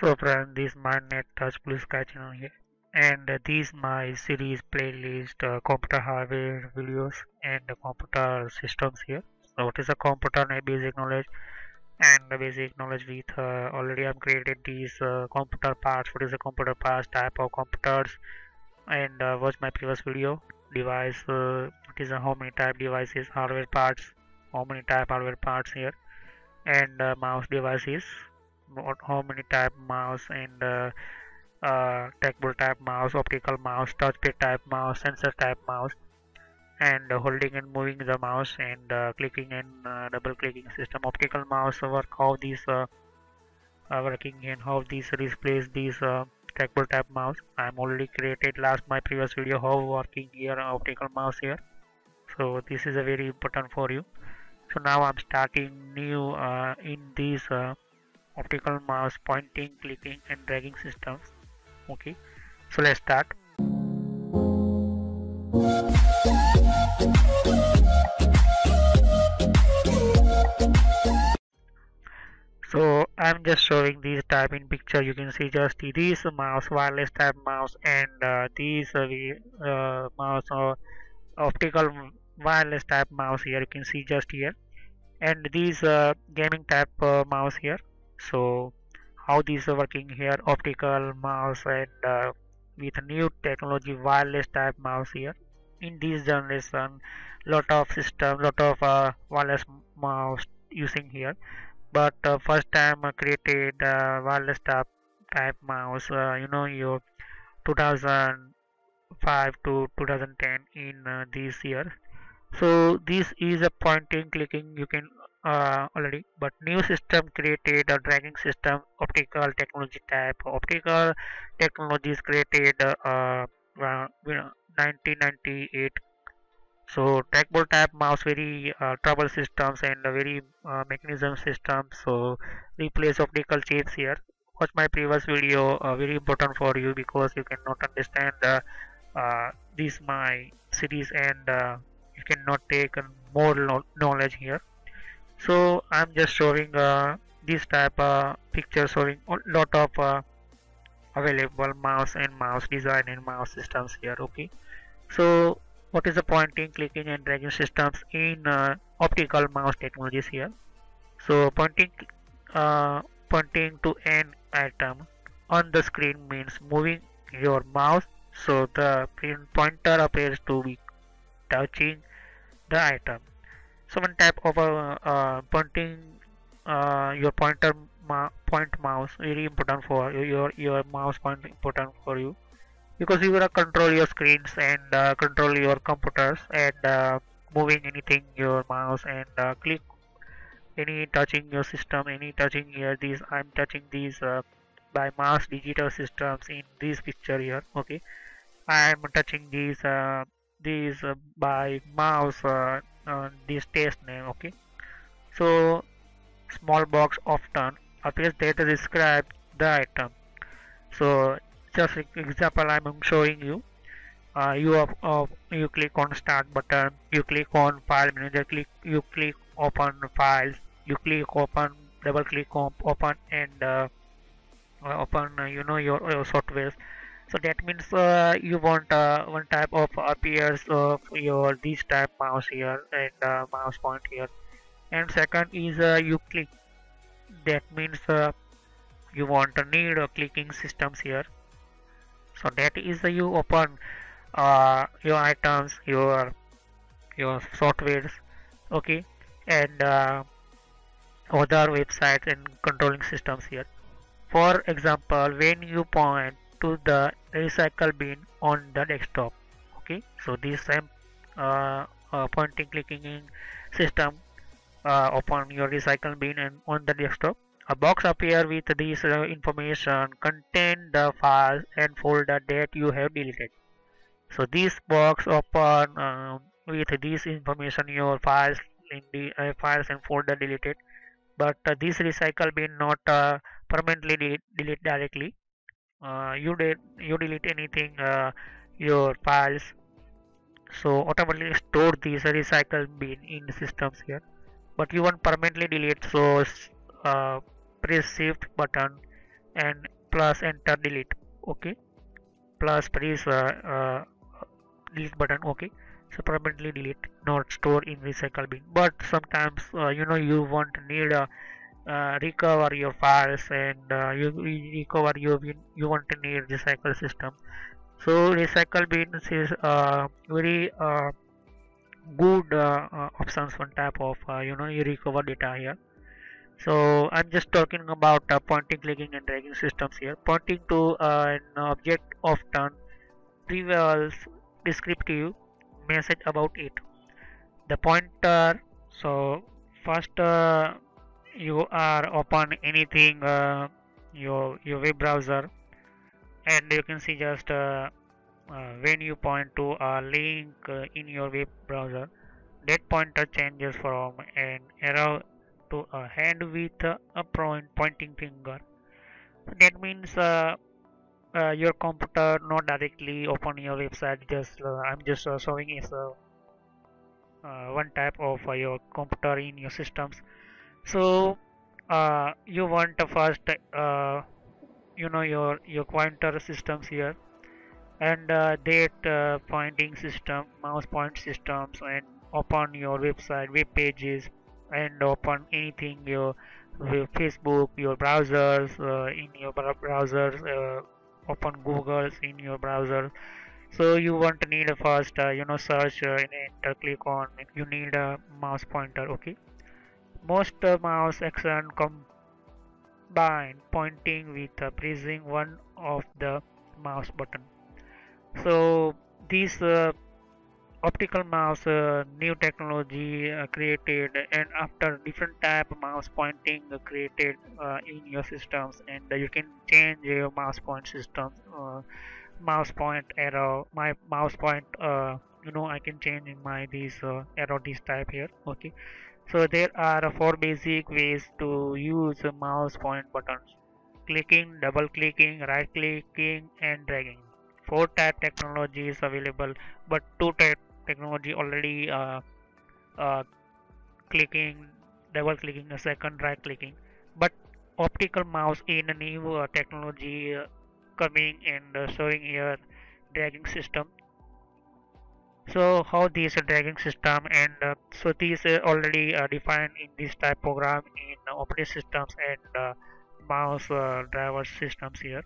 So friend, this my net touch blue sky channel here. And this my series playlist uh, computer hardware videos and computer systems here. So what is a computer and basic knowledge? And the basic knowledge with uh, already I've created these uh, computer parts. What is a computer parts type of computers? And uh, watch my previous video. Device uh, it is a how many type devices hardware parts? How many type hardware parts here? And uh, mouse devices what how many type mouse and uh, uh, type mouse optical mouse touchpad type mouse sensor type mouse and uh, holding and moving the mouse and uh, clicking and uh, double clicking system. Optical mouse work how these uh, are working and how these displays these uh, type mouse. I'm already created last my previous video how working here optical mouse here. So this is a very important for you. So now i'm starting new uh, in these uh, optical mouse pointing clicking and dragging systems. Okay so let's start. So i'm just showing these type in picture. You can see just this mouse wireless type mouse and uh, these uh, uh, mouse or optical wireless type mouse here. You can see just here. And these uh, gaming type uh, mouse here so how these are working here optical mouse and uh, with new technology wireless type mouse here. In this generation lot of system lot of uh, wireless mouse using here. But uh, first time I created uh, wireless type type mouse uh, you know your 2005 to 2010 in uh, this year. So this is a pointing clicking. You can uh, already but new system created a dragging system optical technology type. Optical technologies created uh, 1998 so trackball type mouse very uh, trouble systems and very uh, mechanism systems so replace optical chips here. Watch my previous video uh, very important for you because you cannot understand uh, uh, this my series and uh, you cannot take more knowledge here so i'm just showing this type of picture showing a lot of available mouse and mouse design and mouse systems here okay? So what is the pointing clicking and dragging systems in uh, optical mouse technologies here? So pointing uh, pointing to an item on the screen means moving your mouse so the pointer appears to be touching the item so one type of uh, pointing uh, your pointer point mouse very important for your your mouse point important for you. Because you will control your screens and uh, control your computers and uh, moving anything your mouse and uh, click any touching your system any touching here these i'm touching these uh, by mouse digital systems in this picture here okay? I'm touching these uh, these uh, by mouse this test name okay? So small box often appears that describe the item. So just example i'm showing you uh, you have, uh, you click on start button you click on file manager click you click open files you click open double click on open and uh open uh, you know your, your software so that means uh, you want one type of appears of your this type mouse here and mouse point here. And second is you click. That means you want to need a clicking systems here. So that is you open uh, your items your your softwares okay and uh, other websites and controlling systems here. For example when you point to the recycle bin on the desktop okay so this same uh, uh, pointing clicking in system uh, open your recycle bin and on the desktop a box appear with this uh, information contain the files and folder that you have deleted. So this box open uh, with this information your files in the uh, files and folder deleted. But uh, this recycle bin not uh, permanently de delete directly. Uh, you did you delete anything your files. So automatically store this recycle bin in systems here. But you want permanently delete so uh, press shift button and plus enter delete okay? Plus press uh, uh, delete button okay? So permanently delete not store in recycle bin. But sometimes uh, you know you want need a uh, recover your files and uh, you, you recover your you want to need recycle system. So recycle bins is uh, very uh, good uh, options one type of you know you recover data here. So i'm just talking about pointing clicking and dragging systems here. Pointing to an object often reveals descriptive message about it. The pointer so first you are open anything uh, your your web browser and you can see just uh, uh, when you point to a link uh, in your web browser that pointer changes from an arrow to a hand with a point pointing finger. That means uh, uh, your computer not directly open your website just uh, i'm just uh, showing is one type of your computer in your systems so uh, you want a first uh, you know your your pointer systems here and uh, that uh, pointing system mouse point systems and open your website web pages and open anything your, your facebook your browsers uh, in your browsers uh, open google's in your browser. So you want to need a first uh, you know search uh, and enter click on you need a mouse pointer okay most mouse action combine pointing with pressing one of the mouse button. So this uh, optical mouse uh, new technology uh, created and after different type mouse pointing uh, created uh, in your systems and you can change your mouse point system uh, mouse point arrow my mouse point you know I can change in my these arrow this type here okay so there are four basic ways to use mouse point buttons. Clicking double clicking right clicking and dragging. Four type technology is available but two type technology already uh, uh, clicking double clicking a second right clicking but optical mouse in a new uh, technology uh, coming and uh, showing here dragging system so how this dragging system and uh, so these already defined in this type program in operating systems and mouse driver systems here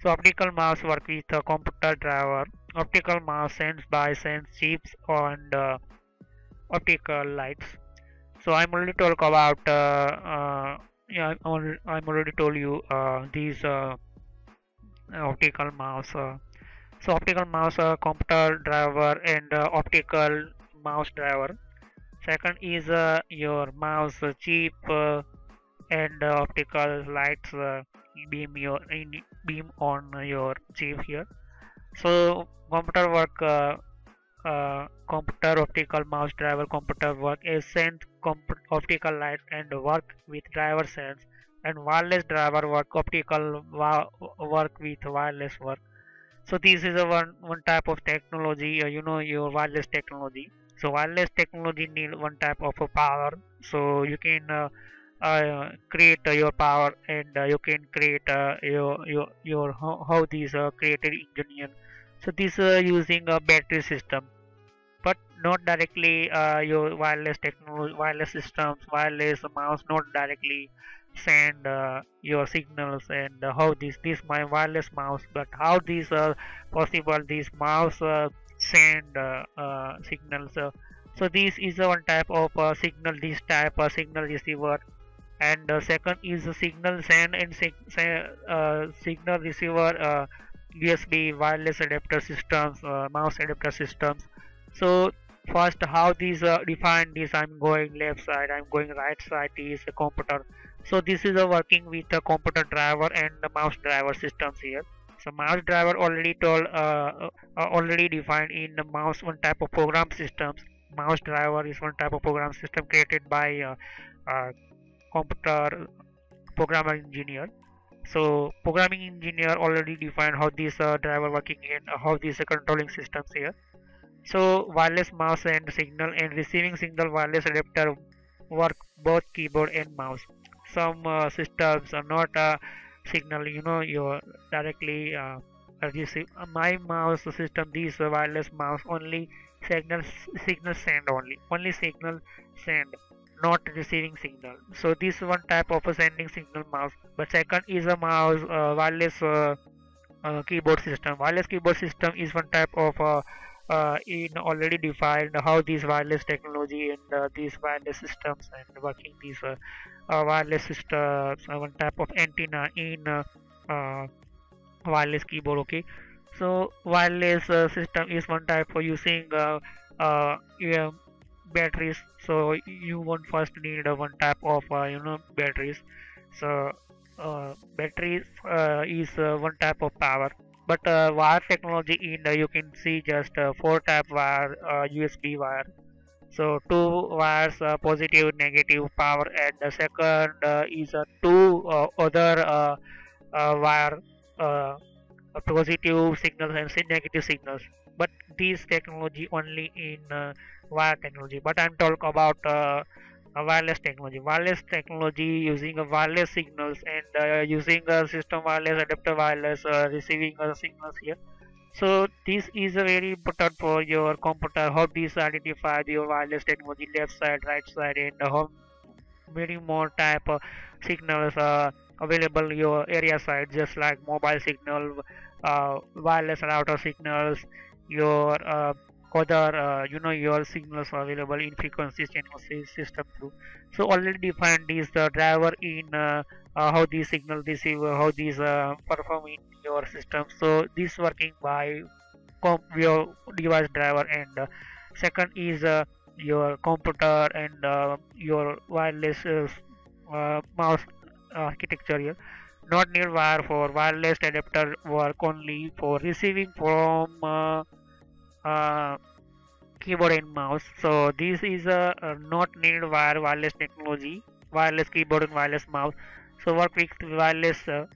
so optical mouse work with a computer driver. Optical mouse sends by sense chips and uh, optical lights. So I'm already talk about uh, uh, yeah I'm already told you uh, these uh, optical mouse. Uh, so optical mouse computer driver and optical mouse driver. Second is your mouse chip and optical lights beam your beam on your chip here so computer work uh, uh, computer optical mouse driver computer work is sent optical light and work with driver sense and wireless driver work optical work with wireless work so this is a one one type of technology uh, you know your wireless technology. So wireless technology need one type of power. So you can uh, uh, create uh, your power and uh, you can create uh, your your your how, how these are created engineer. So this uh, using a battery system. But not directly your wireless technology wireless systems wireless mouse not directly send uh, your signals and uh, how this this my wireless mouse but how these are possible these mouse uh, send uh, uh, signals so this is one type of signal this type of signal receiver. And uh, second is the signal send and sig uh, signal receiver uh, USB wireless adapter systems uh, mouse adapter systems. So first how these uh, define this I'm going left side I'm going right side is a computer so this is a working with the computer driver and the mouse driver systems here. So mouse driver already told uh, already defined in the mouse one type of program systems. Mouse driver is one type of program system created by uh, computer programmer engineer. So programming engineer already defined how this uh, driver working in uh, how these uh, controlling systems here. So wireless mouse and signal and receiving signal wireless adapter work both keyboard and mouse some uh, systems are not uh, signal you know you directly uh, receive uh, my mouse system this wireless mouse only signal signal send only only signal send not receiving signal. So this one type of a sending signal mouse but second is a mouse uh, wireless uh, uh, keyboard system. Wireless keyboard system is one type of uh, uh, in already defined how these wireless technology and uh, these wireless systems and working these uh, wireless systems one type of antenna in wireless keyboard okay? So wireless system is one type for using batteries. So you won't first need one type of you know batteries. So uh, batteries uh, is uh, one type of power. But uh, wire technology in uh, you can see just uh, four type wire USB wire so two wires uh, positive negative power and the second uh, is uh, two other wire positive signals and negative signals. But this technology only in wire technology. But i'm talk about a wireless technology. Wireless technology using a wireless signals and uh, using a system wireless adapter wireless uh, receiving signals here so this is a very important for your computer. How this identify your wireless technology left side right side and how many more type of signals are available your area side just like mobile signal uh, wireless router signals your uh, other uh, you know your signals are available in frequency channel system too. So already defined is the driver in uh, uh, how these signal receive how these uh, perform in your system. So this working by your device driver. And uh, second is uh, your computer and your wireless mouse architecture here. Not need wire for wireless adapter work only for receiving from uh, keyboard and mouse. So this is a not need wire wireless technology wireless keyboard and wireless mouse so work with wireless uh,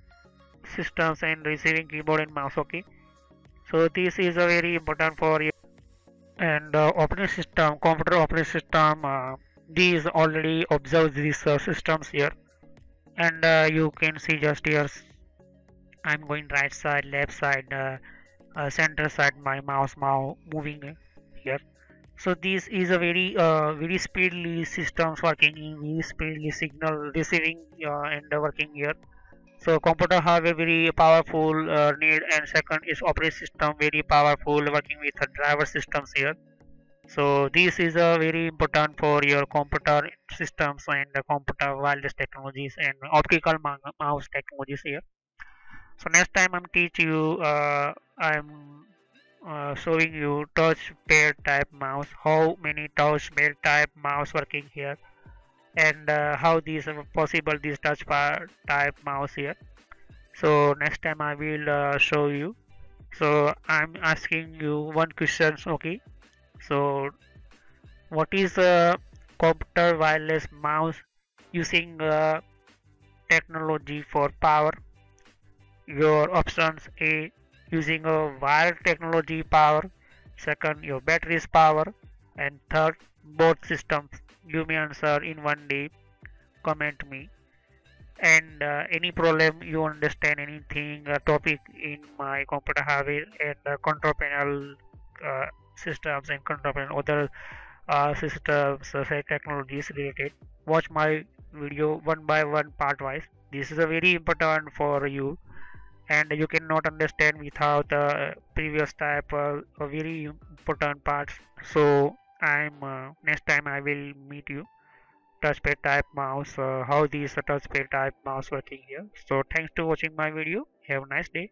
systems and receiving keyboard and mouse okay so this is a very important for you. And uh, operating system computer operating system uh, these already observes these uh, systems here. And uh, you can see just here I'm going right side left side uh, uh, center side my mouse now moving here so this is a very uh, very speedily systems working in very speedily signal receiving uh, and working here so computer have a very powerful uh, need and second is operating system very powerful working with the driver systems here. So this is a very important for your computer systems and the computer wireless technologies and optical mouse technologies here. So next time i'm teach you uh, i'm uh, showing you touch pad type mouse. How many touch pad type mouse working here? And uh, how these are possible this touch pad type mouse here? So next time i will uh, show you. So i'm asking you one question okay? So what is a computer wireless mouse using uh, technology for power? Your options a using a wire technology power second your batteries power and third both systems give me answer in one day comment me. And uh, any problem you understand anything uh, topic in my computer hardware and uh, control panel uh, systems and control panel other uh, systems uh, technologies related watch my video one by one part wise this is a very important for you and you cannot understand without the previous type uh, very important parts so i'm uh, next time i will meet you. Touchpad type mouse uh, how these touchpad type mouse working here. So thanks to watching my video. Have a nice day